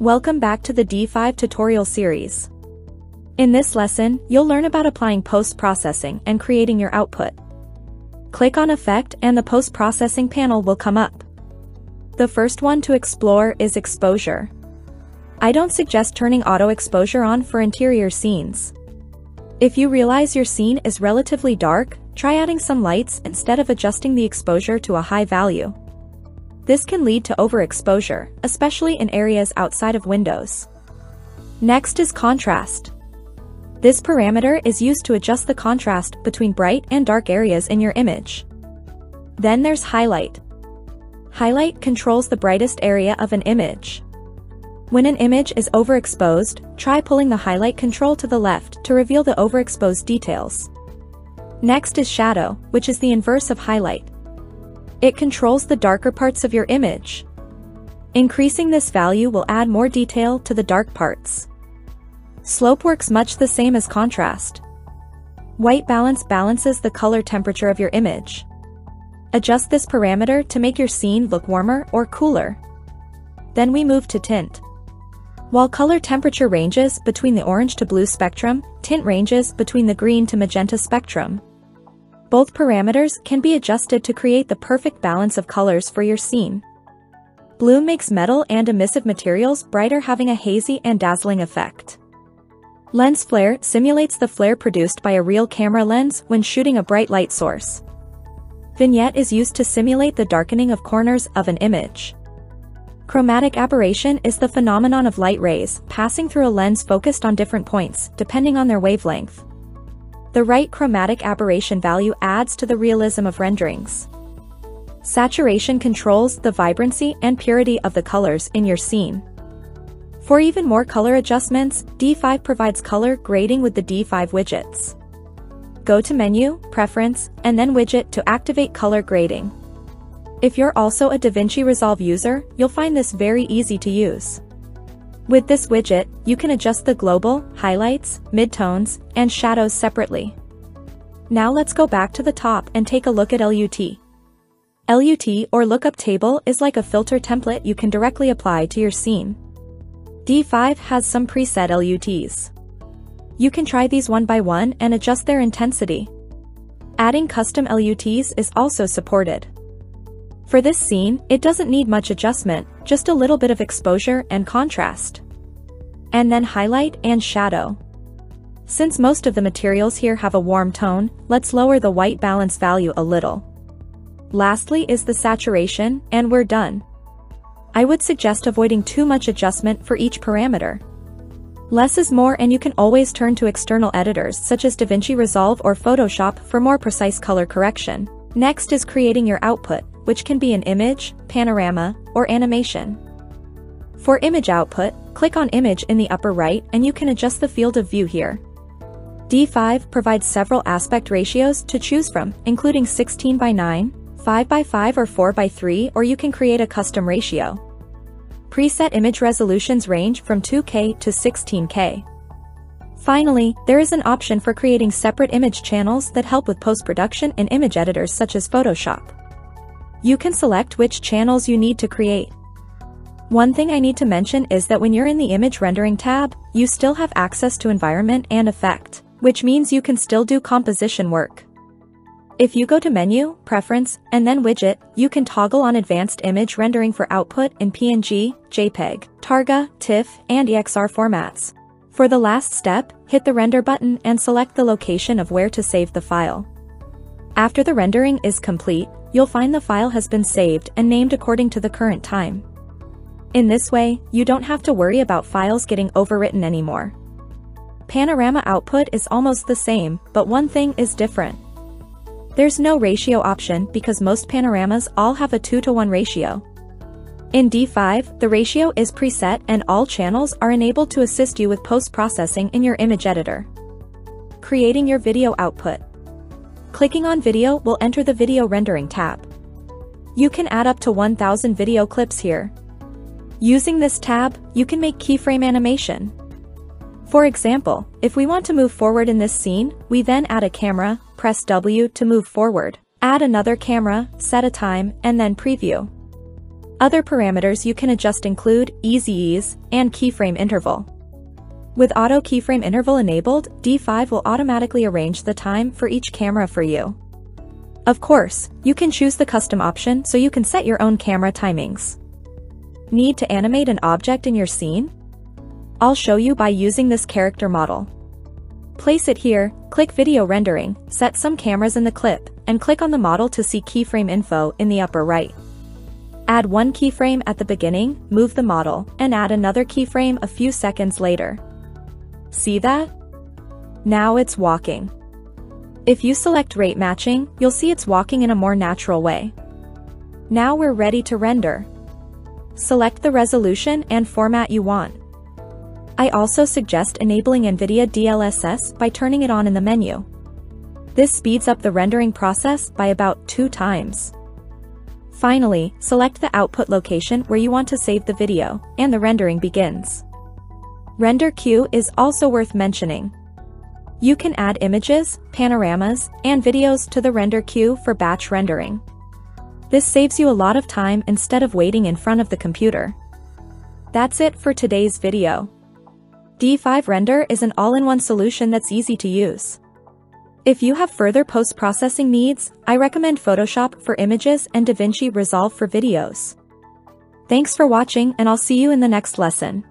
Welcome back to the D5 tutorial series. In this lesson, you'll learn about applying post-processing and creating your output. Click on Effect and the post-processing panel will come up. The first one to explore is Exposure. I don't suggest turning auto exposure on for interior scenes. If you realize your scene is relatively dark, try adding some lights instead of adjusting the exposure to a high value. This can lead to overexposure, especially in areas outside of windows. Next is contrast. This parameter is used to adjust the contrast between bright and dark areas in your image. Then there's highlight. Highlight controls the brightest area of an image. When an image is overexposed, try pulling the highlight control to the left to reveal the overexposed details. Next is shadow, which is the inverse of highlight. It controls the darker parts of your image. Increasing this value will add more detail to the dark parts. Slope works much the same as contrast. White balance balances the color temperature of your image. Adjust this parameter to make your scene look warmer or cooler. Then we move to tint. While color temperature ranges between the orange to blue spectrum, tint ranges between the green to magenta spectrum. Both parameters can be adjusted to create the perfect balance of colors for your scene. Bloom makes metal and emissive materials brighter having a hazy and dazzling effect. Lens flare simulates the flare produced by a real camera lens when shooting a bright light source. Vignette is used to simulate the darkening of corners of an image. Chromatic aberration is the phenomenon of light rays passing through a lens focused on different points, depending on their wavelength. The right chromatic aberration value adds to the realism of renderings. Saturation controls the vibrancy and purity of the colors in your scene. For even more color adjustments, D5 provides color grading with the D5 widgets. Go to Menu, Preference, and then Widget to activate color grading. If you're also a DaVinci Resolve user, you'll find this very easy to use. With this widget, you can adjust the global, highlights, midtones, and shadows separately. Now let's go back to the top and take a look at LUT. LUT or lookup table is like a filter template you can directly apply to your scene. D5 has some preset LUTs. You can try these one by one and adjust their intensity. Adding custom LUTs is also supported. For this scene, it doesn't need much adjustment, just a little bit of exposure and contrast. And then highlight and shadow. Since most of the materials here have a warm tone, let's lower the white balance value a little. Lastly is the saturation, and we're done. I would suggest avoiding too much adjustment for each parameter. Less is more and you can always turn to external editors such as DaVinci Resolve or Photoshop for more precise color correction. Next is creating your output, which can be an image, panorama, or animation. For image output, click on Image in the upper right and you can adjust the field of view here. D5 provides several aspect ratios to choose from, including 16 by 9, 5 by 5 or 4 by 3 or you can create a custom ratio. Preset image resolutions range from 2K to 16K. Finally, there is an option for creating separate image channels that help with post-production in image editors such as Photoshop. You can select which channels you need to create. One thing I need to mention is that when you're in the image rendering tab, you still have access to environment and effect, which means you can still do composition work. If you go to Menu, Preference, and then Widget, you can toggle on Advanced Image Rendering for output in PNG, JPEG, Targa, TIFF, and EXR formats. For the last step, hit the Render button and select the location of where to save the file. After the rendering is complete, you'll find the file has been saved and named according to the current time. In this way, you don't have to worry about files getting overwritten anymore. Panorama output is almost the same, but one thing is different. There's no ratio option because most panoramas all have a 2 to 1 ratio. In D5, the ratio is preset and all channels are enabled to assist you with post-processing in your image editor. Creating your video output. Clicking on Video will enter the Video Rendering tab. You can add up to 1000 video clips here. Using this tab, you can make keyframe animation. For example, if we want to move forward in this scene, we then add a camera, press W to move forward. Add another camera, set a time, and then preview. Other parameters you can adjust include easy ease and keyframe interval. With auto keyframe interval enabled, D5 will automatically arrange the time for each camera for you. Of course, you can choose the custom option so you can set your own camera timings. Need to animate an object in your scene? I'll show you by using this character model. Place it here, click video rendering, set some cameras in the clip, and click on the model to see keyframe info in the upper right. Add one keyframe at the beginning, move the model, and add another keyframe a few seconds later. See that? Now it's walking. If you select rate matching, you'll see it's walking in a more natural way. Now we're ready to render. Select the resolution and format you want. I also suggest enabling NVIDIA DLSS by turning it on in the menu. This speeds up the rendering process by about two times. Finally, select the output location where you want to save the video, and the rendering begins. Render queue is also worth mentioning. You can add images, panoramas, and videos to the render queue for batch rendering. This saves you a lot of time instead of waiting in front of the computer. That's it for today's video. D5 Render is an all-in-one solution that's easy to use. If you have further post-processing needs, I recommend Photoshop for images and DaVinci Resolve for videos. Thanks for watching and I'll see you in the next lesson.